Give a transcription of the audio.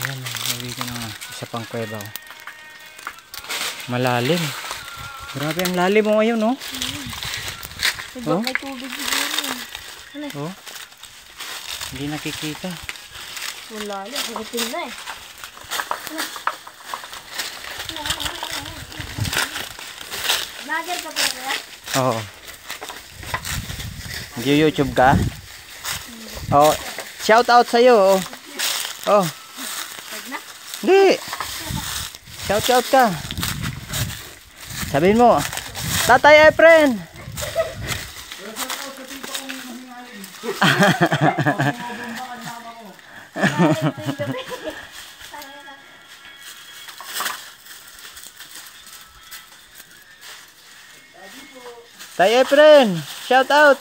Ayan, uwi ko na. Isa pang kuweba. oh. Malalim. Grabe ang lalim mo ngayon, no? Diba Oh? may tubig siguro. Oh. Hindi nakikita. Wala yan. Itim na eh. Vlogger ka pala kaya? Oo. Nag-YouTube ka? Oh, shout out sa iyo. Oh. Oh. Na? Hindi. Shout out ka. Sabihin mo, Tatay Efren. Tay Efren, shout out.